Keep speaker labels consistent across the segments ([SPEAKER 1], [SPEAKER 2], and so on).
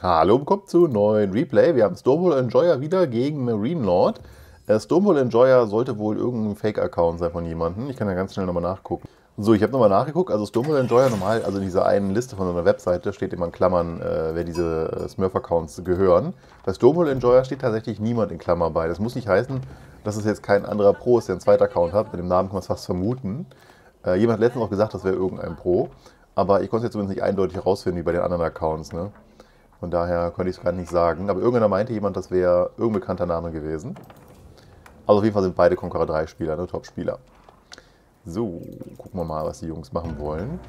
[SPEAKER 1] Hallo, kommt zu neuen Replay. Wir haben Stonewall Enjoyer wieder gegen Marine Lord. Äh, Stonewall Enjoyer sollte wohl irgendein Fake-Account sein von jemandem. Ich kann ja ganz schnell nochmal nachgucken. So, ich habe nochmal nachgeguckt. Also Stonewall Enjoyer normal, also in dieser einen Liste von so einer Webseite steht immer in Klammern, äh, wer diese äh, Smurf-Accounts gehören. Bei Stonewall Enjoyer steht tatsächlich niemand in Klammern bei. Das muss nicht heißen, dass es jetzt kein anderer Pro ist, der einen zweiten Account hat. Mit dem Namen kann man es fast vermuten. Äh, jemand hat letztens auch gesagt, das wäre irgendein Pro. Aber ich konnte es jetzt zumindest nicht eindeutig herausfinden, wie bei den anderen Accounts. Ne? Von daher konnte ich es gerade nicht sagen. Aber irgendeiner meinte jemand, das wäre irgendein bekannter Name gewesen. Also auf jeden Fall sind beide Conqueror 3 Spieler, ne? Top-Spieler. So, gucken wir mal, was die Jungs machen wollen.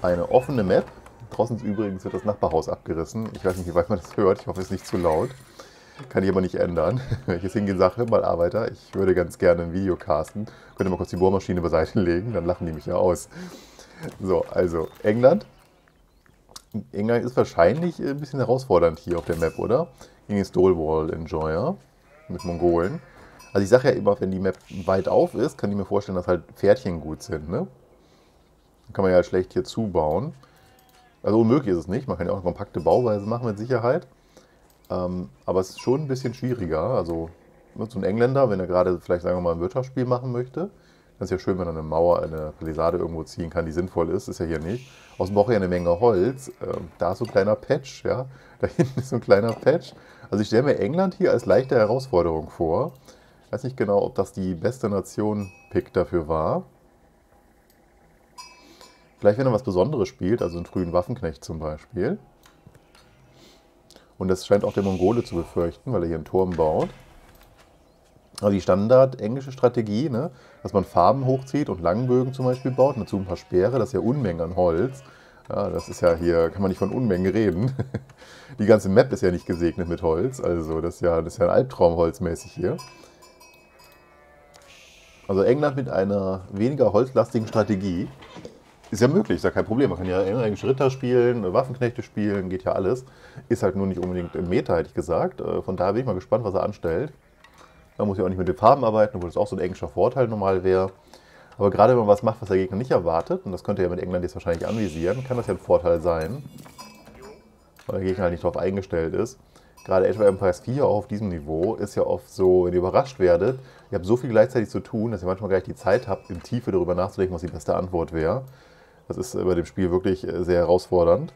[SPEAKER 1] Eine offene Map. Draußen übrigens wird das Nachbarhaus abgerissen. Ich weiß nicht, wie weit man das hört. Ich hoffe, es ist nicht zu laut. Kann ich aber nicht ändern. Wenn ich jetzt hingehen sage, mal Arbeiter, ich würde ganz gerne ein Video casten. Könnt ihr mal kurz die Bohrmaschine beiseite legen, dann lachen die mich ja aus. So, also England. England ist wahrscheinlich ein bisschen herausfordernd hier auf der Map, oder? Gegen den Stonewall Enjoyer mit Mongolen. Also ich sage ja immer, wenn die Map weit auf ist, kann ich mir vorstellen, dass halt Pferdchen gut sind. Ne? Dann kann man ja schlecht hier zubauen. Also unmöglich ist es nicht. Man kann ja auch eine kompakte Bauweise machen mit Sicherheit. Ähm, aber es ist schon ein bisschen schwieriger. Also ne, so ein Engländer, wenn er gerade vielleicht sagen wir mal ein Wirtschaftsspiel machen möchte, dann ist ja schön, wenn er eine Mauer, eine Palisade irgendwo ziehen kann, die sinnvoll ist. Ist ja hier nicht. Außerdem braucht er ja eine Menge Holz. Ähm, da ist so ein kleiner Patch, ja. Da hinten ist so ein kleiner Patch. Also ich stelle mir England hier als leichte Herausforderung vor. Weiß nicht genau, ob das die beste Nation-Pick dafür war. Vielleicht, wenn er was Besonderes spielt, also einen frühen Waffenknecht zum Beispiel. Und das scheint auch der Mongole zu befürchten, weil er hier einen Turm baut. Aber die Standard englische Strategie, ne, dass man Farben hochzieht und Langbögen zum Beispiel baut, dazu ein paar Speere, das ist ja Unmengen an Holz. Ja, das ist ja hier, kann man nicht von Unmengen reden. Die ganze Map ist ja nicht gesegnet mit Holz, also das ist ja, das ist ja ein Albtraum holzmäßig hier. Also England mit einer weniger holzlastigen Strategie ist ja möglich, ist ja kein Problem. Man kann ja englische Ritter spielen, Waffenknechte spielen, geht ja alles. Ist halt nur nicht unbedingt im Meta, hätte ich gesagt. Äh, von daher bin ich mal gespannt, was er anstellt. Da muss ich auch nicht mit den Farben arbeiten, obwohl das auch so ein englischer Vorteil normal wäre. Aber gerade wenn man was macht, was der Gegner nicht erwartet, und das könnte ja mit England jetzt wahrscheinlich anvisieren, kann das ja ein Vorteil sein. Weil der Gegner halt nicht darauf eingestellt ist gerade Age of Empires 4 auch auf diesem Niveau, ist ja oft so, wenn ihr überrascht werdet, ihr habt so viel gleichzeitig zu tun, dass ihr manchmal gar nicht die Zeit habt, im Tiefe darüber nachzudenken, was die beste Antwort wäre. Das ist bei dem Spiel wirklich äh, sehr herausfordernd.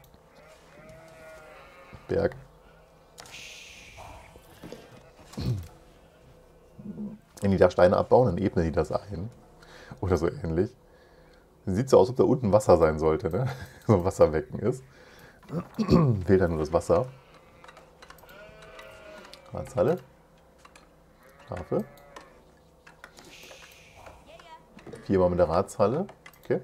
[SPEAKER 1] Berg. Wenn die da Steine abbauen, dann ebnen die das ein. Oder so ähnlich. Sieht so aus, als ob da unten Wasser sein sollte, ne? So ein Wasserbecken ist. Fehlt dann nur das Wasser. Ratshalle. Schafe. Viermal mit der Ratshalle. Okay.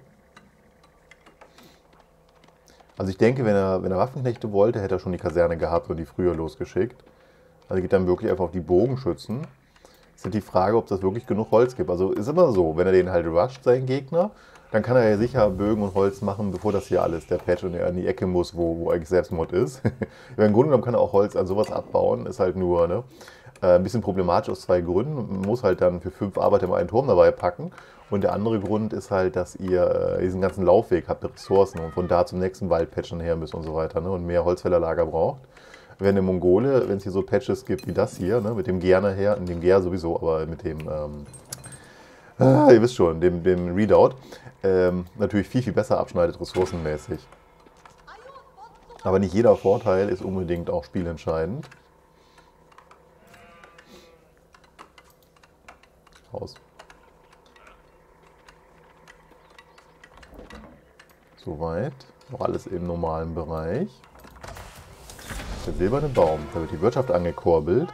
[SPEAKER 1] Also ich denke, wenn er, wenn er Waffenknechte wollte, hätte er schon die Kaserne gehabt und die früher losgeschickt. Also geht dann wirklich einfach auf die Bogenschützen. Ist halt die Frage, ob das wirklich genug Holz gibt. Also ist immer so, wenn er den halt rusht, seinen Gegner, dann kann er ja sicher Bögen und Holz machen, bevor das hier alles der Patch und er an die Ecke muss, wo, wo eigentlich Selbstmord ist. Im Grunde genommen kann er auch Holz an sowas abbauen, ist halt nur ne, äh, ein bisschen problematisch aus zwei Gründen. Man muss halt dann für fünf Arbeiter mal einen Turm dabei packen. Und der andere Grund ist halt, dass ihr äh, diesen ganzen Laufweg habt, Ressourcen und von da zum nächsten Waldpatch her müsst und so weiter ne, und mehr Holzfällerlager braucht. Wenn der Mongole, wenn es hier so Patches gibt wie das hier, ne, mit dem Ger nachher, in dem Ger sowieso, aber mit dem ähm, ah, ihr wisst schon, dem, dem Readout, ähm, natürlich viel, viel besser abschneidet ressourcenmäßig. Aber nicht jeder Vorteil ist unbedingt auch spielentscheidend. Haus. Soweit. Noch alles im normalen Bereich. Der silberne Baum. Da wird die Wirtschaft angekurbelt.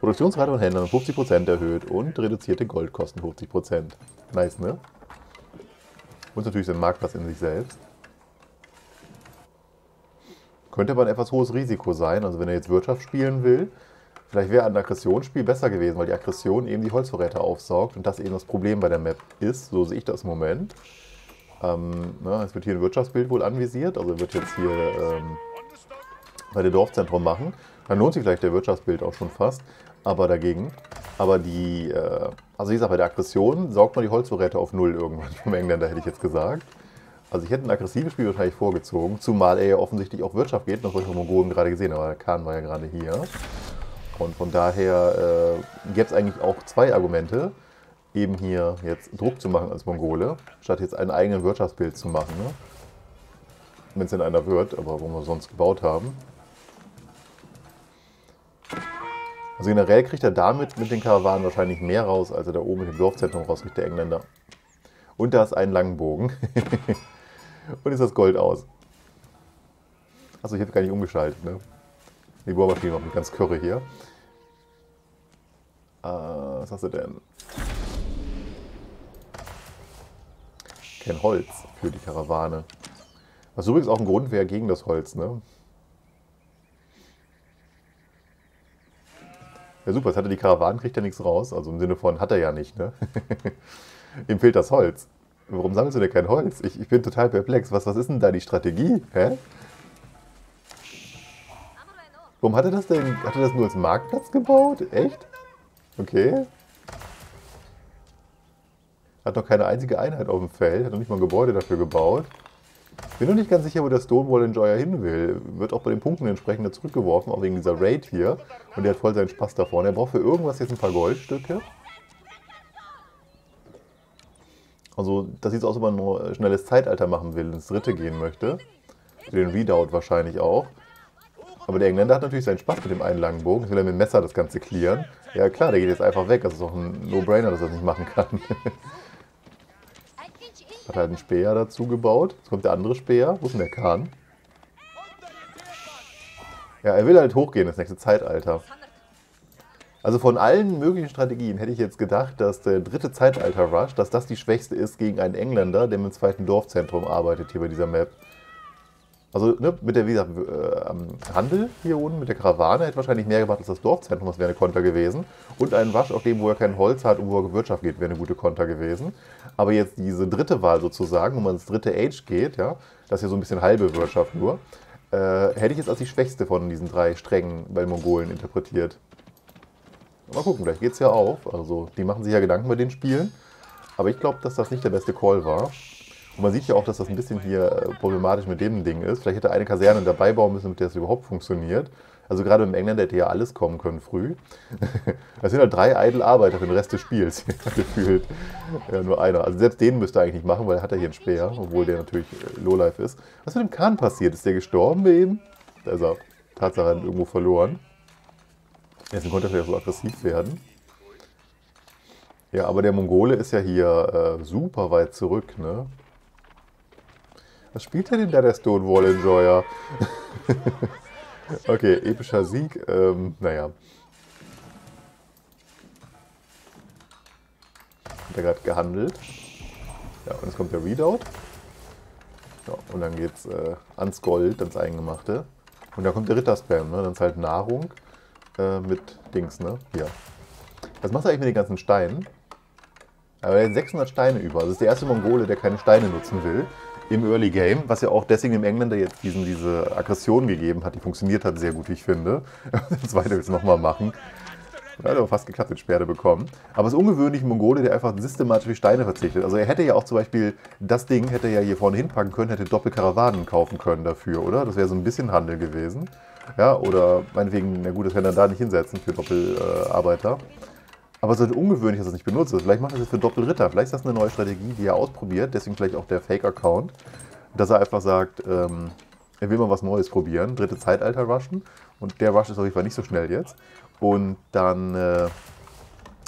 [SPEAKER 1] Produktionsrate von Händlern um 50% erhöht und reduzierte Goldkosten 50%. Nice, ne? Und natürlich sein Marktplatz in sich selbst. Könnte aber ein etwas hohes Risiko sein. Also wenn er jetzt Wirtschaft spielen will, vielleicht wäre ein Aggressionsspiel besser gewesen, weil die Aggression eben die Holzvorräte aufsaugt und das eben das Problem bei der Map ist. So sehe ich das im Moment. Ähm, na, es wird hier ein Wirtschaftsbild wohl anvisiert. Also wird jetzt hier ähm, bei der Dorfzentrum machen. Dann lohnt sich vielleicht der Wirtschaftsbild auch schon fast aber dagegen. Aber die, äh, also wie gesagt, bei der Aggression saugt man die Holzvorräte auf Null irgendwann vom Engländer, hätte ich jetzt gesagt. Also ich hätte ein aggressives Spiel wahrscheinlich vorgezogen, zumal er ja offensichtlich auf Wirtschaft geht, das habe ich von Mongolen gerade gesehen, aber der Khan war ja gerade hier. Und von daher äh, gäbe es eigentlich auch zwei Argumente, eben hier jetzt Druck zu machen als Mongole, statt jetzt einen eigenen Wirtschaftsbild zu machen. Ne? Wenn es denn einer wird, aber wo wir sonst gebaut haben. Also generell kriegt er damit mit den Karawanen wahrscheinlich mehr raus, als er da oben mit dem Dorfzentrum rauskriegt, der Engländer. Und da ist ein langen Bogen. Und ist das Gold aus. Achso, ich habe gar nicht umgeschaltet, ne? Die Bohrmaschine macht mich ganz curry hier. Äh, was hast du denn? Kein Holz für die Karawane. Was übrigens auch ein Grund wäre gegen das Holz, ne? Ja super, jetzt hatte die Karawane, kriegt er nichts raus. Also im Sinne von, hat er ja nicht, ne? Ihm fehlt das Holz. Warum sammelst du denn kein Holz? Ich, ich bin total perplex. Was, was ist denn da die Strategie? Hä? Warum hat er das denn? Hat er das nur als Marktplatz gebaut? Echt? Okay. Hat noch keine einzige Einheit auf dem Feld, hat noch nicht mal ein Gebäude dafür gebaut. Bin noch nicht ganz sicher, wo der Stonewall Enjoyer hin will. Wird auch bei den Punkten entsprechend zurückgeworfen, auch wegen dieser Raid hier. Und der hat voll seinen Spaß da vorne. Er braucht für irgendwas jetzt ein paar Goldstücke. Also das sieht so aus, als ob man ein schnelles Zeitalter machen will, ins dritte gehen möchte. Den Readout wahrscheinlich auch. Aber der Engländer hat natürlich seinen Spaß mit dem einen langen Bogen. Jetzt will er mit dem Messer das Ganze clearen. Ja klar, der geht jetzt einfach weg. Das ist auch ein No-Brainer, dass er das nicht machen kann. hat halt einen Speer dazu gebaut. Jetzt kommt der andere Speer. Wo ist denn der Kahn? Ja, er will halt hochgehen, das nächste Zeitalter. Also von allen möglichen Strategien hätte ich jetzt gedacht, dass der dritte Zeitalter-Rush, dass das die schwächste ist gegen einen Engländer, der im zweiten Dorfzentrum arbeitet hier bei dieser Map. Also ne, mit der, wie gesagt, äh, Handel hier unten, mit der Karawane, hätte wahrscheinlich mehr gemacht als das Dorfzentrum, das wäre eine Konter gewesen. Und ein Rush auf dem, wo er kein Holz hat und wo er Wirtschaft geht, wäre eine gute Konter gewesen. Aber jetzt diese dritte Wahl sozusagen, wo man ins dritte Age geht, ja, das ist ja so ein bisschen halbe Wirtschaft nur, äh, hätte ich jetzt als die schwächste von diesen drei Strängen bei den Mongolen interpretiert. Mal gucken, vielleicht geht es ja auf. Also, die machen sich ja Gedanken bei den Spielen. Aber ich glaube, dass das nicht der beste Call war. Und man sieht ja auch, dass das ein bisschen hier äh, problematisch mit dem Ding ist. Vielleicht hätte eine Kaserne dabei bauen müssen, mit der es überhaupt funktioniert. Also gerade im Engländer hätte ja alles kommen können früh. Das sind halt drei Idle Arbeiter für den Rest des Spiels, gefühlt. Ja, nur einer. Also selbst den müsste er eigentlich nicht machen, weil er hat ja hier einen Speer, obwohl der natürlich äh, Lowlife ist. Was mit dem Kahn passiert? Ist der gestorben ihm? Da ist er Tatsache irgendwo verloren. Jetzt konnte er vielleicht so aggressiv werden. Ja, aber der Mongole ist ja hier äh, super weit zurück, ne? Was spielt er denn da, der Stonewall Enjoyer? okay, epischer Sieg. Ähm, naja. Hat er gerade gehandelt. Ja, und jetzt kommt der Readout. Ja, und dann geht's äh, ans Gold, ans Eingemachte. Und dann kommt der Ritterspam, ne? Dann ist halt Nahrung äh, mit Dings, ne? Hier. Was machst du eigentlich mit den ganzen Steinen? Aber er hat 600 Steine über. Das ist der erste Mongole, der keine Steine nutzen will im Early Game, was ja auch deswegen dem Engländer jetzt diesen, diese Aggression gegeben hat, die funktioniert hat sehr gut, ich finde. Das zweite will nochmal machen. Er hat aber fast geklappt, den Sperre bekommen. Aber es ist ungewöhnlich, ein Mongole, der einfach systematisch auf Steine verzichtet. Also er hätte ja auch zum Beispiel, das Ding hätte er ja hier vorne hinpacken können, hätte Doppelkarawanen kaufen können dafür, oder? Das wäre so ein bisschen Handel gewesen. Ja, oder meinetwegen, na gut, das kann er da nicht hinsetzen für Doppelarbeiter. Aber es ist halt ungewöhnlich, dass er es nicht benutzt. Vielleicht macht er das für Doppelritter. Vielleicht ist das eine neue Strategie, die er ausprobiert. Deswegen vielleicht auch der Fake-Account. Dass er einfach sagt, ähm, er will mal was Neues probieren. Dritte Zeitalter rushen. Und der Rush ist auf jeden Fall nicht so schnell jetzt. Und dann äh,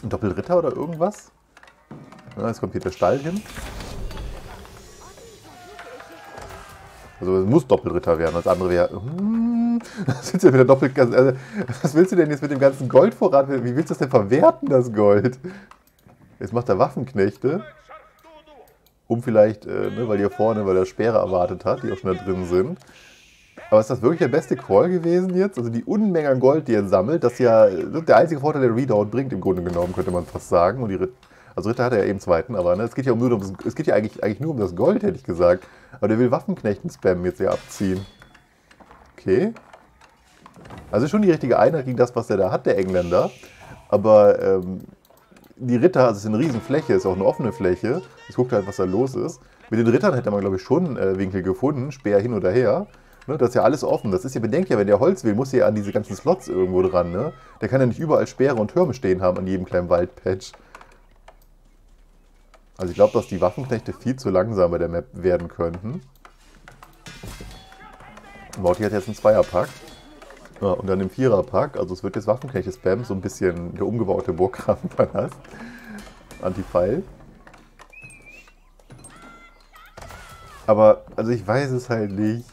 [SPEAKER 1] ein Doppelritter oder irgendwas. Ja, jetzt kommt hier der Stall hin. Also es muss Doppelritter werden. Das andere wäre... Hmm, das ist ja wieder doppelt. Also, was willst du denn jetzt mit dem ganzen Goldvorrat? Wie willst du das denn verwerten, das Gold? Jetzt macht er Waffenknechte. Um vielleicht, äh, ne, weil hier vorne, weil er Speere erwartet hat, die auch schon da drin sind. Aber ist das wirklich der beste Call gewesen jetzt? Also die Unmenge an Gold, die er sammelt, das ist ja der einzige Vorteil, der Readout bringt, im Grunde genommen, könnte man fast sagen. Und die Ritt also Ritter hat er ja eben zweiten, aber ne, es geht ja um nur um das, es geht ja eigentlich, eigentlich nur um das Gold, hätte ich gesagt. Aber der will Waffenknechten-Spam jetzt ja abziehen. Okay. Also schon die richtige Einheit gegen das, was der da hat, der Engländer. Aber ähm, die Ritter, also es ist eine riesen Fläche, ist auch eine offene Fläche. Ich gucke halt, was da los ist. Mit den Rittern hätte man, glaube ich, schon äh, Winkel gefunden, Speer hin oder her. Ne, das ist ja alles offen. Das ist ja, bedenkt ja, wenn der Holz will, muss er ja an diese ganzen Slots irgendwo dran. Ne? Der kann ja nicht überall Speere und Türme stehen haben an jedem kleinen Waldpatch. Also ich glaube, dass die Waffenknechte viel zu langsam bei der Map werden könnten. Morty hat jetzt einen Zweierpack. Ja, und dann im Viererpack, also es wird jetzt Waffenknechte-Spam, so ein bisschen der umgebaute Burggrafenpalast. Anti-Pfeil. Aber, also ich weiß es halt nicht.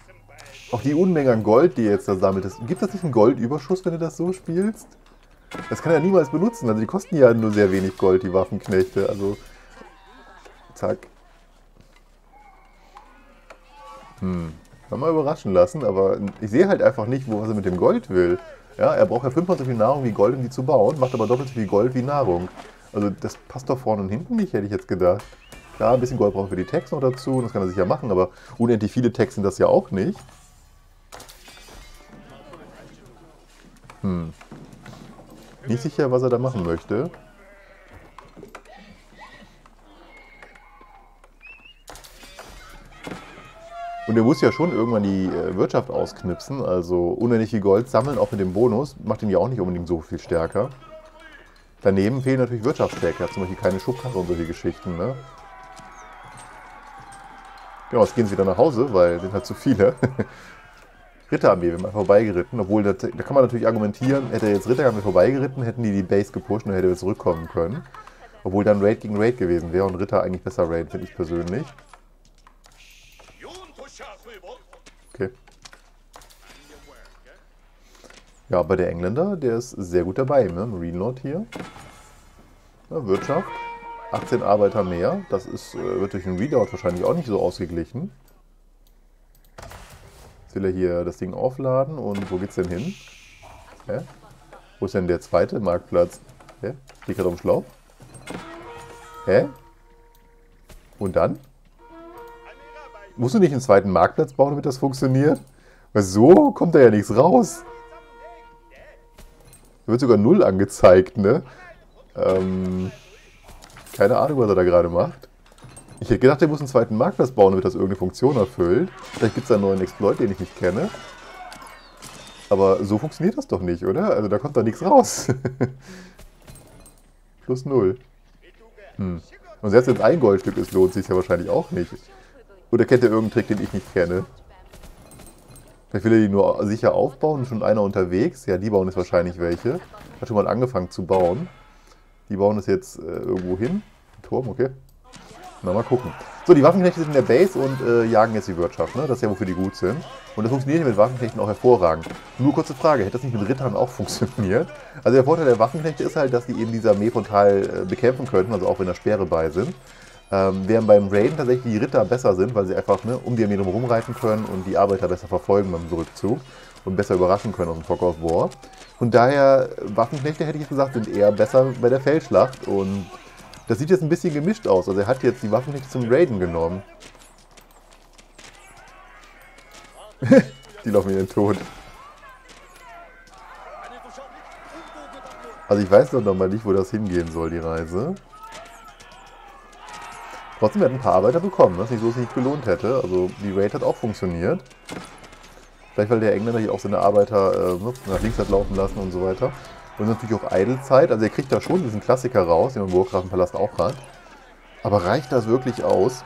[SPEAKER 1] Auch die Unmenge an Gold, die jetzt da sammelt, das, gibt das nicht einen Goldüberschuss, wenn du das so spielst? Das kann er niemals benutzen, also die kosten ja nur sehr wenig Gold, die Waffenknechte, also... Zack. Hm. Kann mal überraschen lassen, aber ich sehe halt einfach nicht, wo was er mit dem Gold will. Ja, er braucht ja fünfmal so viel Nahrung wie Gold, um die zu bauen, macht aber doppelt so viel Gold wie Nahrung. Also das passt doch vorne und hinten nicht, hätte ich jetzt gedacht. Klar, ein bisschen Gold braucht er für die Tags noch dazu, das kann er sicher machen, aber unendlich viele Tags sind das ja auch nicht. Hm. Nicht sicher, was er da machen möchte. Und er muss ja schon irgendwann die äh, Wirtschaft ausknipsen. Also unendlich viel Gold sammeln, auch mit dem Bonus, macht ihn ja auch nicht unbedingt so viel stärker. Daneben fehlen natürlich Wirtschaftsträger, zum Beispiel keine Schubkarre und solche Geschichten. Ne? Genau, jetzt gehen sie wieder nach Hause, weil sind halt zu viele. Ritterarmee, wenn man vorbeigeritten, obwohl das, da kann man natürlich argumentieren, hätte er jetzt Ritterarmee vorbeigeritten, hätten die die Base gepusht und hätte er zurückkommen können. Obwohl dann Raid gegen Raid gewesen wäre und Ritter eigentlich besser Raid, finde ich persönlich. Ja, aber der Engländer, der ist sehr gut dabei, ne? Marine Lord hier. Ja, Wirtschaft. 18 Arbeiter mehr. Das ist, äh, wird durch den Readout wahrscheinlich auch nicht so ausgeglichen. Jetzt will er hier das Ding aufladen und wo geht's denn hin? Hä? Wo ist denn der zweite Marktplatz? Hä? Steht gerade um Schlauch? Hä? Und dann? Musst du nicht einen zweiten Marktplatz bauen, damit das funktioniert? Weil so kommt da ja nichts raus. Da wird sogar Null angezeigt, ne? Ähm, keine Ahnung, was er da gerade macht. Ich hätte gedacht, er muss einen zweiten Marktplatz bauen, damit das irgendeine Funktion erfüllt. Vielleicht gibt es einen neuen Exploit, den ich nicht kenne. Aber so funktioniert das doch nicht, oder? Also da kommt da nichts raus. Plus Null. Hm. Und selbst wenn es ein Goldstück ist, lohnt sich ja wahrscheinlich auch nicht. Oder kennt ihr irgendeinen Trick, den ich nicht kenne? Vielleicht will er die nur sicher aufbauen, schon einer unterwegs. Ja, die bauen jetzt wahrscheinlich welche. Hat schon mal angefangen zu bauen. Die bauen es jetzt äh, irgendwo hin. Turm, okay. Na, mal gucken. So, die Waffenknechte sind in der Base und äh, jagen jetzt die Wirtschaft. Ne? Das ist ja, wofür die gut sind. Und das funktioniert mit Waffenknechten auch hervorragend. Nur kurze Frage, hätte das nicht mit Rittern auch funktioniert? Also der Vorteil der Waffenknechte ist halt, dass die eben diese Armee frontal äh, bekämpfen könnten, also auch wenn da Speere bei sind. Ähm, während beim Raiden tatsächlich die Ritter besser sind, weil sie einfach ne, um die Armee drum reiten können und die Arbeiter besser verfolgen beim Rückzug und besser überraschen können aus dem Fog of War. Von daher, Waffenknechte hätte ich gesagt, sind eher besser bei der Feldschlacht und das sieht jetzt ein bisschen gemischt aus. Also er hat jetzt die Waffenknechte zum Raiden genommen. die laufen in den Tod. Also ich weiß noch mal nicht, wo das hingehen soll, die Reise. Trotzdem werden ein paar Arbeiter bekommen, was nicht so sich nicht gelohnt hätte. Also die Raid hat auch funktioniert. Vielleicht weil der Engländer hier auch seine Arbeiter äh, nach links hat laufen lassen und so weiter. Und natürlich auch Eidelzeit. Also er kriegt da schon diesen Klassiker raus, den man im Burggrafenpalast auch hat. Aber reicht das wirklich aus?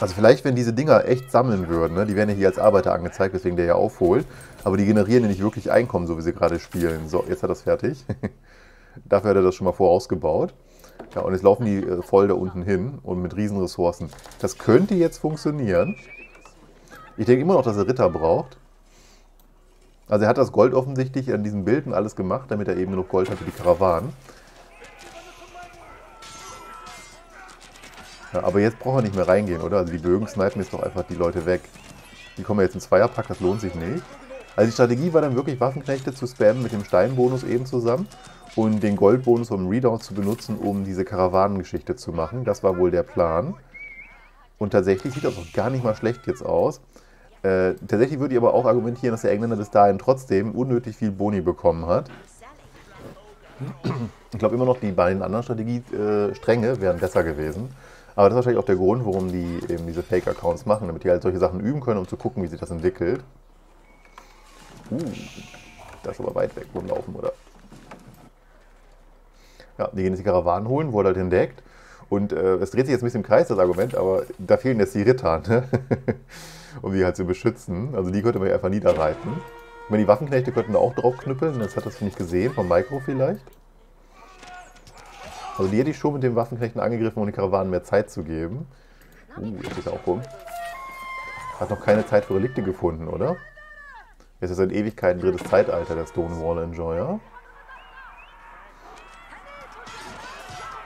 [SPEAKER 1] Also vielleicht, wenn diese Dinger echt sammeln würden, ne? die werden ja hier als Arbeiter angezeigt, weswegen der ja aufholt. Aber die generieren ja nicht wirklich Einkommen, so wie sie gerade spielen. So, jetzt hat er das fertig. Dafür hat er das schon mal vorausgebaut. Ja, und jetzt laufen die äh, voll da unten hin und mit riesen Ressourcen. Das könnte jetzt funktionieren. Ich denke immer noch, dass er Ritter braucht. Also er hat das Gold offensichtlich an diesen Bildern alles gemacht, damit er eben genug Gold hat für die Karawanen. Ja, aber jetzt braucht er nicht mehr reingehen, oder? Also die Bögen snipen jetzt doch einfach die Leute weg. Die kommen jetzt in Zweierpack, das lohnt sich nicht. Also die Strategie war dann wirklich Waffenknechte zu spammen mit dem Steinbonus eben zusammen und den Goldbonus vom Readout zu benutzen, um diese Karawanengeschichte zu machen. Das war wohl der Plan. Und tatsächlich sieht das auch gar nicht mal schlecht jetzt aus. Äh, tatsächlich würde ich aber auch argumentieren, dass der Engländer bis dahin trotzdem unnötig viel Boni bekommen hat. Ich glaube immer noch, die beiden anderen Strategiestränge wären besser gewesen. Aber das ist wahrscheinlich auch der Grund, warum die eben diese Fake-Accounts machen, damit die halt solche Sachen üben können, um zu gucken, wie sich das entwickelt. Uh, das ist aber weit weg rumlaufen, oder? Ja, die gehen jetzt die Karawanen holen, wurde halt entdeckt. Und äh, es dreht sich jetzt ein bisschen im Kreis, das Argument, aber da fehlen jetzt die Ritter, ne? um die halt zu beschützen. Also die könnte man ja einfach niederreiten. Ich meine, die Waffenknechte könnten da auch drauf knüppeln, das hat das nicht gesehen, vom Micro vielleicht. Also die hätte ich schon mit den Waffenknechten angegriffen, um den Karawanen mehr Zeit zu geben. Uh, jetzt ist er auch rum. Hat noch keine Zeit für Relikte gefunden, oder? Jetzt ist seit Ewigkeiten drittes Zeitalter, der Stonewall Enjoyer.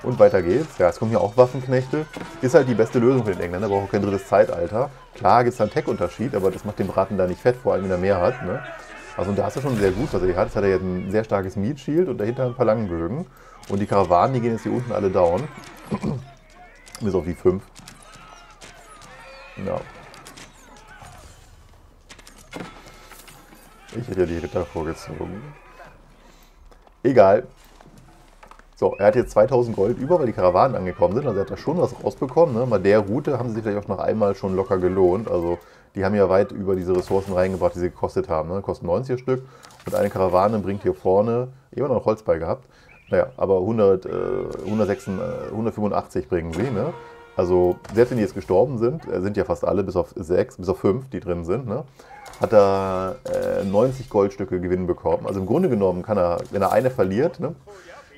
[SPEAKER 1] Und weiter geht's. Ja, es kommen hier auch Waffenknechte. Ist halt die beste Lösung für den Engländer, braucht auch kein drittes Zeitalter. Klar gibt es einen Tech-Unterschied, aber das macht den Braten da nicht fett, vor allem wenn er mehr hat. Ne? Also und da ist er schon sehr gut, was er hier hat. Jetzt hat er jetzt ein sehr starkes Meat Shield und dahinter ein paar Langenbögen. Und die Karawanen, die gehen jetzt hier unten alle down. Bis auf die 5. Ja. Ich hätte ja die Ritter vorgezogen. Egal. So, er hat jetzt 2000 Gold über, weil die Karawanen angekommen sind. Also er hat da schon was rausbekommen. Ne? Mal der Route haben sie sich vielleicht auch noch einmal schon locker gelohnt. Also die haben ja weit über diese Ressourcen reingebracht, die sie gekostet haben. Ne? Kosten 90 Stück. Und eine Karawane bringt hier vorne, immer noch Holz bei gehabt, naja, aber 100, äh, 186, äh, 185 bringen sie. Ne? Also selbst wenn die jetzt gestorben sind, äh, sind ja fast alle, bis auf 6, bis auf 5, die drin sind, ne? hat er äh, 90 Goldstücke Gewinn bekommen. Also im Grunde genommen kann er, wenn er eine verliert, ne?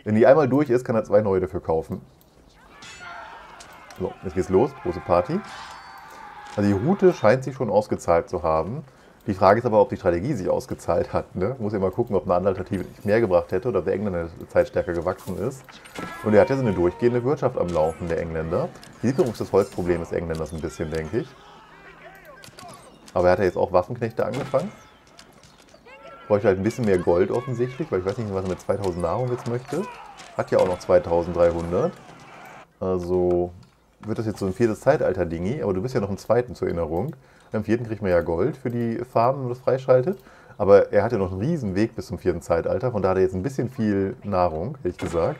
[SPEAKER 1] Wenn die einmal durch ist, kann er zwei neue dafür kaufen. So, jetzt geht's los, große Party. Also die Route scheint sich schon ausgezahlt zu haben. Die Frage ist aber, ob die Strategie sich ausgezahlt hat. Ne? Muss ja mal gucken, ob eine andere Alternative nicht mehr gebracht hätte oder ob der Engländer in Zeit stärker gewachsen ist. Und er hat ja so eine durchgehende Wirtschaft am Laufen, der Engländer. Hier sieht übrigens das Holzproblem des Engländers ein bisschen, denke ich. Aber er hat ja jetzt auch Waffenknechte angefangen. Bräuchte halt ein bisschen mehr Gold offensichtlich, weil ich weiß nicht, was er mit 2000 Nahrung jetzt möchte. Hat ja auch noch 2300. Also wird das jetzt so ein viertes Zeitalter-Dingi, aber du bist ja noch im zweiten zur Erinnerung. Am vierten kriegt man ja Gold für die Farben, wenn man das freischaltet. Aber er hat ja noch einen riesen Weg bis zum vierten Zeitalter. Von da hat er jetzt ein bisschen viel Nahrung, ehrlich gesagt.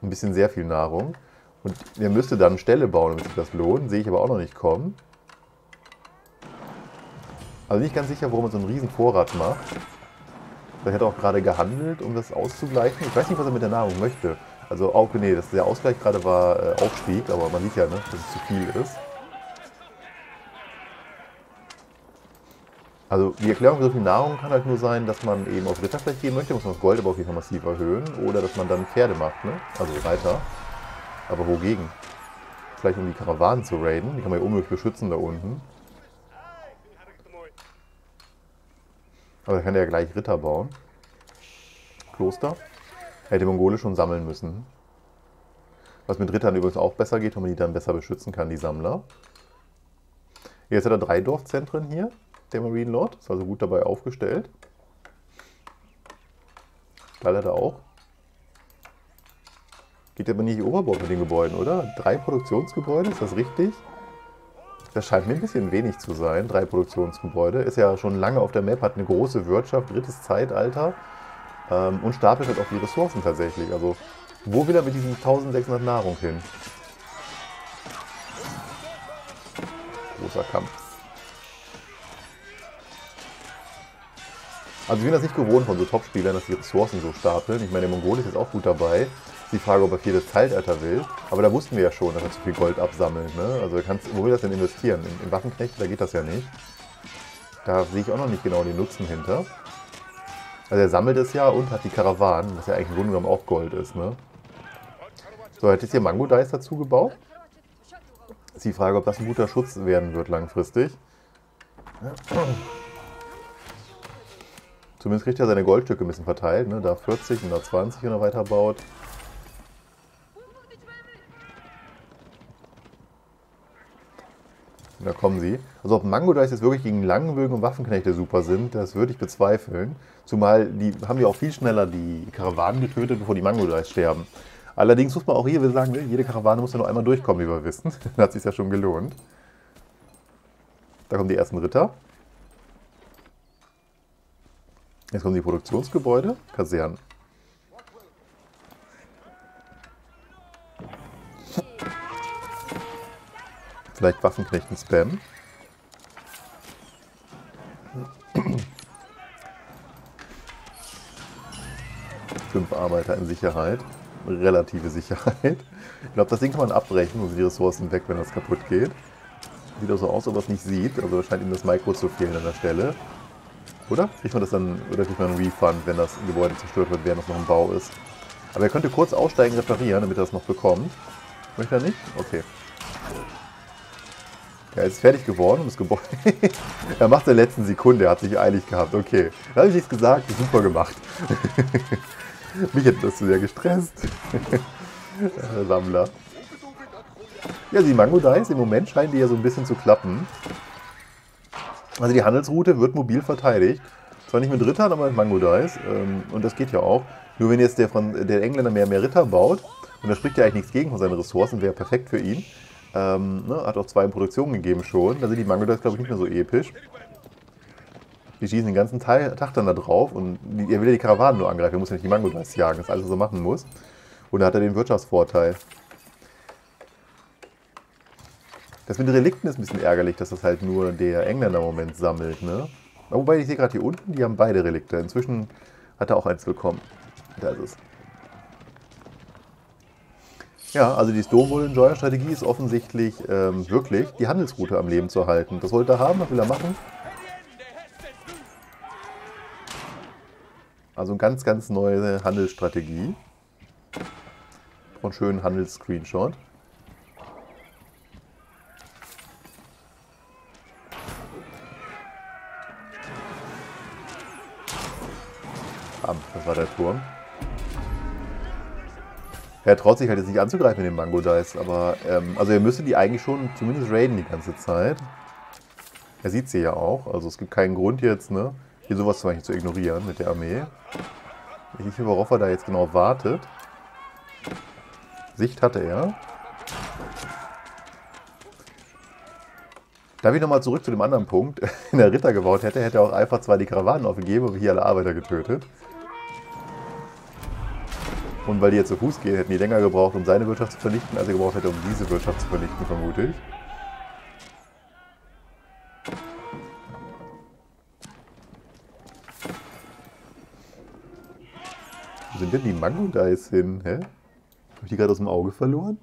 [SPEAKER 1] Ein bisschen sehr viel Nahrung. Und er müsste dann Ställe bauen, damit sich das lohnt. Sehe ich aber auch noch nicht kommen. Also nicht ganz sicher, warum er so einen riesen Vorrat macht. Vielleicht hat er auch gerade gehandelt, um das auszugleichen. Ich weiß nicht, was er mit der Nahrung möchte. Also auch, nee, das, der Ausgleich gerade war äh, Aufstieg, aber man sieht ja, ne, dass es zu viel ist. Also die Erklärung für so viel Nahrung kann halt nur sein, dass man eben auf Ritter vielleicht gehen möchte, muss man das Gold aber auf jeden Fall massiv erhöhen. Oder dass man dann Pferde macht, ne? also Reiter. Aber wogegen? Vielleicht um die Karawanen zu raiden, die kann man ja unmöglich beschützen da unten. Aber da kann er ja gleich Ritter bauen. Kloster. Er hätte Mongole schon sammeln müssen. Was mit Rittern übrigens auch besser geht, wenn man die dann besser beschützen kann, die Sammler. Jetzt hat er drei Dorfzentren hier der Marine Lord. Ist also gut dabei aufgestellt. Stall hat er auch. Geht aber nicht Oberbord mit den Gebäuden, oder? Drei Produktionsgebäude, ist das richtig? Das scheint mir ein bisschen wenig zu sein, drei Produktionsgebäude. Ist ja schon lange auf der Map, hat eine große Wirtschaft, drittes Zeitalter ähm, und stapelt halt auch die Ressourcen tatsächlich. Also, wo will er mit diesen 1600 Nahrung hin? Großer Kampf. Also ich bin das nicht gewohnt von so Top-Spielern, dass die Ressourcen so stapeln. Ich meine, der Mongol ist jetzt auch gut dabei. Die Frage, ob er viertes Zeitalter will. Aber da wussten wir ja schon, dass er zu viel Gold absammelt. Ne? Also kannst, wo will das denn investieren? In, in Waffenknechte, da geht das ja nicht. Da sehe ich auch noch nicht genau den Nutzen hinter. Also er sammelt es ja und hat die Karawanen, was ja eigentlich im Grunde genommen auch Gold ist. Ne? So, jetzt hier Mango-Dice dazu gebaut. Ist die Frage, ob das ein guter Schutz werden wird langfristig. Zumindest kriegt er seine Goldstücke ein bisschen verteilt. Ne? Da 40 und da 20, wenn er weiterbaut. Da kommen sie. Also ob Mango da jetzt wirklich gegen Langenbögen und Waffenknechte super sind, das würde ich bezweifeln. Zumal die haben ja auch viel schneller die Karawanen getötet, bevor die Mango Dice sterben. Allerdings muss man auch hier sagen, jede Karawane muss ja nur einmal durchkommen, wie wir wissen. Dann hat sich ja schon gelohnt. Da kommen die ersten Ritter. Jetzt kommen die Produktionsgebäude, Kasernen. Vielleicht Waffenknechten Spam. Fünf Arbeiter in Sicherheit. Relative Sicherheit. Ich glaube, das Ding kann man abbrechen und die Ressourcen weg, wenn das kaputt geht. Sieht auch so aus, ob er es nicht sieht. Also scheint ihm das Mikro zu fehlen an der Stelle. Oder? Kriegt man das dann, oder kriegt man einen Refund, wenn das Gebäude zerstört wird, während es noch im Bau ist? Aber er könnte kurz aussteigen, reparieren, damit er das noch bekommt. Möchte er nicht? Okay. Er ist fertig geworden und das Gebäude. er macht in der letzten Sekunde, er hat sich eilig gehabt. Okay. Da habe ich nichts gesagt, super gemacht. Mich hätte das zu sehr gestresst. Sammler. Ja, die Mango Dice, im Moment scheinen die ja so ein bisschen zu klappen. Also die Handelsroute wird mobil verteidigt. Zwar nicht mit Rittern, aber mit Mango Dice. Ähm, und das geht ja auch. Nur wenn jetzt der, von, der Engländer mehr, mehr Ritter baut, und da spricht ja eigentlich nichts gegen von seinen Ressourcen, wäre perfekt für ihn. Ähm, ne, hat auch zwei in Produktion gegeben schon. Da sind die Mango Dice, glaube ich, nicht mehr so episch. Die schießen den ganzen Tag dann da drauf und er will ja die Karawanen nur angreifen. Er muss ja nicht die Mango Dice jagen. Das ist alles, was er machen muss. Und da hat er den Wirtschaftsvorteil. Das mit den Relikten ist ein bisschen ärgerlich, dass das halt nur der Engländer im Moment sammelt. Ne? Wobei, ich sehe gerade hier unten, die haben beide Relikte. Inzwischen hat er auch eins bekommen. Da ist es. Ja, also die Stonewall Enjoyer Strategie ist offensichtlich ähm, wirklich die Handelsroute am Leben zu halten. Das wollte er haben, was will er machen? Also eine ganz, ganz neue Handelsstrategie. Von schönen Handelsscreenshot. Er traut sich halt jetzt nicht anzugreifen in den Mango Dice, aber ähm, also er müsste die eigentlich schon zumindest raiden die ganze Zeit. Er sieht sie ja auch, also es gibt keinen Grund jetzt, ne, hier sowas zum Beispiel zu ignorieren mit der Armee. Ich weiß nicht, worauf er da jetzt genau wartet. Sicht hatte er. Da ich nochmal zurück zu dem anderen Punkt. Wenn er Ritter gebaut hätte, hätte er auch einfach zwar die Karawanen aufgegeben, aber hier alle Arbeiter getötet. Und weil die jetzt zu Fuß gehen, hätten die länger gebraucht, um seine Wirtschaft zu vernichten, als er gebraucht hätte, um diese Wirtschaft zu vernichten, vermute ich. Wo sind denn die Mango Dice hin? Hä? Habe ich die gerade aus dem Auge verloren?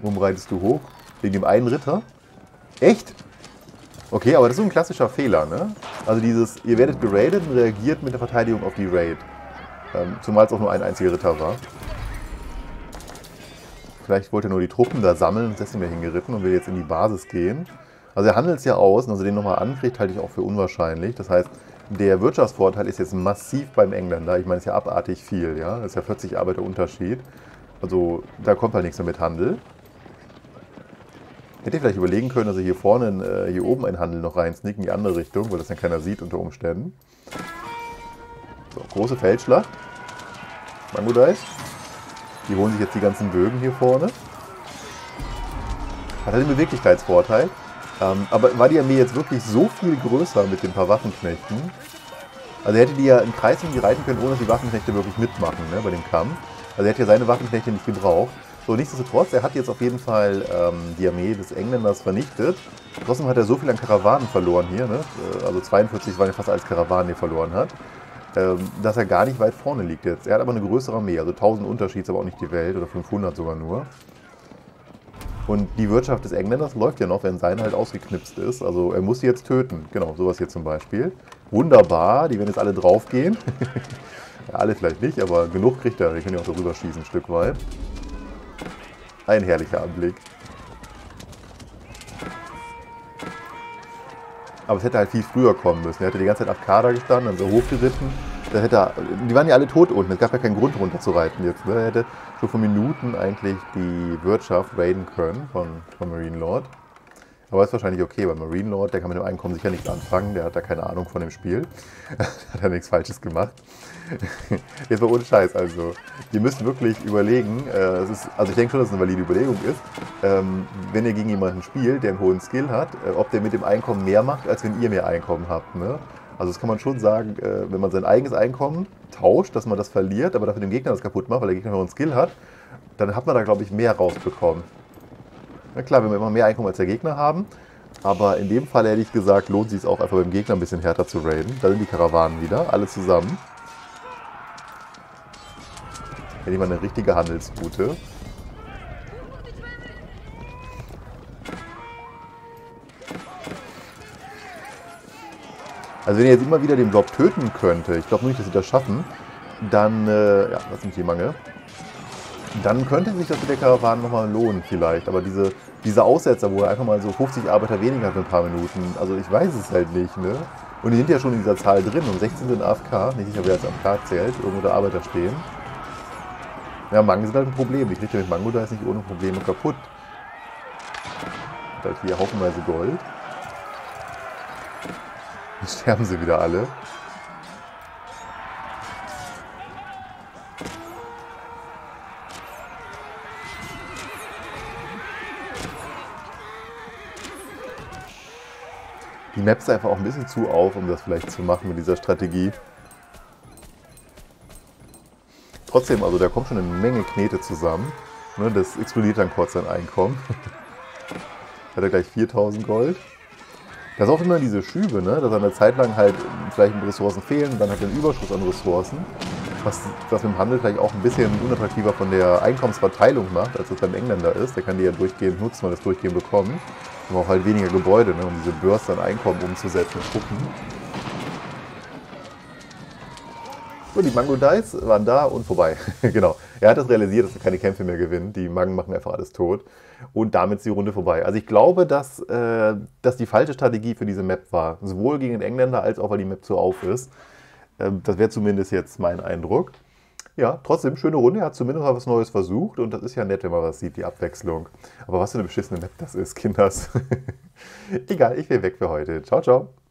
[SPEAKER 1] Warum reitest du hoch? Wegen dem einen Ritter? Echt? Okay, aber das ist so ein klassischer Fehler, ne? Also dieses, ihr werdet geradet und reagiert mit der Verteidigung auf die Raid. Ähm, zumal es auch nur ein einziger Ritter war. Vielleicht wollte er nur die Truppen da sammeln und deswegen hingeritten und will jetzt in die Basis gehen. Also er handelt es ja aus und also den nochmal ankriegt, halte ich auch für unwahrscheinlich. Das heißt, der Wirtschaftsvorteil ist jetzt massiv beim Engländer. Ich meine, es ist ja abartig viel, ja. Das ist ja 40 Arbeiter Unterschied. Also da kommt halt nichts mehr mit Handel. Hätte ich vielleicht überlegen können, dass er hier vorne, äh, hier oben einen Handel noch reinsnicken, in die andere Richtung, weil das dann keiner sieht unter Umständen. So, große Feldschlacht. Mango Dice. Die holen sich jetzt die ganzen Bögen hier vorne. Hat halt den Beweglichkeitsvorteil. Ähm, aber war die Armee jetzt wirklich so viel größer mit den paar Waffenknechten? Also hätte die ja im Kreis die reiten können, ohne dass die Waffenknechte wirklich mitmachen ne, bei dem Kampf. Also er hätte ja seine Waffenknechte nicht gebraucht. So, nichtsdestotrotz, er hat jetzt auf jeden Fall ähm, die Armee des Engländers vernichtet. Trotzdem hat er so viel an Karawanen verloren hier, ne? Äh, also 42 waren ja fast als Karawanen, die er verloren hat, ähm, dass er gar nicht weit vorne liegt jetzt. Er hat aber eine größere Armee, also 1000 Unterschied aber auch nicht die Welt, oder 500 sogar nur. Und die Wirtschaft des Engländers läuft ja noch, wenn sein halt ausgeknipst ist. Also er muss sie jetzt töten. Genau, sowas hier zum Beispiel. Wunderbar, die werden jetzt alle draufgehen. ja, alle vielleicht nicht, aber genug kriegt er. Die können ja auch darüber schießen, ein Stück weit. Ein herrlicher Anblick. Aber es hätte halt viel früher kommen müssen. Er hätte die ganze Zeit auf Kader gestanden, dann so hochgeritten. Da hätte er, die waren ja alle tot unten. Es gab ja keinen Grund runter zu reiten jetzt. Ne? Er hätte schon vor Minuten eigentlich die Wirtschaft raiden können von, von Marine Lord. Aber ist wahrscheinlich okay, weil Marine Lord, der kann mit dem Einkommen sicher nichts anfangen, der hat da keine Ahnung von dem Spiel. hat ja nichts Falsches gemacht. Jetzt mal ohne Scheiß, also. Ihr müsst wirklich überlegen, äh, ist, also ich denke schon, dass es eine valide Überlegung ist, ähm, wenn ihr gegen jemanden spielt, der einen hohen Skill hat, äh, ob der mit dem Einkommen mehr macht, als wenn ihr mehr Einkommen habt. Ne? Also das kann man schon sagen, äh, wenn man sein eigenes Einkommen tauscht, dass man das verliert, aber dafür dem Gegner das kaputt macht, weil der Gegner einen Skill hat, dann hat man da, glaube ich, mehr rausbekommen. Na klar, wenn wir immer mehr Einkommen als der Gegner haben, aber in dem Fall hätte ich gesagt, lohnt sich es auch einfach beim Gegner ein bisschen härter zu raiden. Da sind die Karawanen wieder, alle zusammen. Hätte ich mal eine richtige Handelsroute. Also wenn ihr jetzt immer wieder den Blob töten könnte, ich glaube nicht, dass sie das schaffen, dann, äh, ja, das sind die Mangel, dann könnte sich das mit der Karawane nochmal lohnen vielleicht. Aber diese, diese Aussetzer, wo er einfach mal so 50 Arbeiter weniger hat in ein paar Minuten, also ich weiß es halt nicht, ne? Und die sind ja schon in dieser Zahl drin und 16 sind AFK, nicht sicher, wer jetzt AFK zählt, irgendwo da Arbeiter stehen. Ja, Mangen sind halt ein Problem. Ich kriege mit Mango da ist nicht ohne Probleme kaputt. Hat halt hier haufenweise Gold. Jetzt sterben sie wieder alle. Die Map ist einfach auch ein bisschen zu auf, um das vielleicht zu machen mit dieser Strategie. Trotzdem, also da kommt schon eine Menge Knete zusammen. Ne, das explodiert dann kurz sein Einkommen. Hat er gleich 4000 Gold. Das ist auch immer diese Schübe, ne? dass eine Zeit lang halt vielleicht Ressourcen fehlen und dann hat er einen Überschuss an Ressourcen. Was das mit dem Handel vielleicht auch ein bisschen unattraktiver von der Einkommensverteilung macht, als es beim Engländer ist. Der kann die ja durchgehend nutzen und das durchgehend bekommen. Man braucht halt weniger Gebäude, ne? um diese Börse an Einkommen umzusetzen und gucken. So, die Mango Dice waren da und vorbei. genau. Er hat das realisiert, dass er keine Kämpfe mehr gewinnt. Die Mangen machen einfach alles tot. Und damit ist die Runde vorbei. Also ich glaube, dass äh, das die falsche Strategie für diese Map war. Sowohl gegen den Engländer als auch, weil die Map zu auf ist. Äh, das wäre zumindest jetzt mein Eindruck. Ja, trotzdem, schöne Runde. Er hat zumindest mal was Neues versucht. Und das ist ja nett, wenn man was sieht, die Abwechslung. Aber was für eine beschissene Map das ist, Kinders. Egal, ich will weg für heute. Ciao, ciao.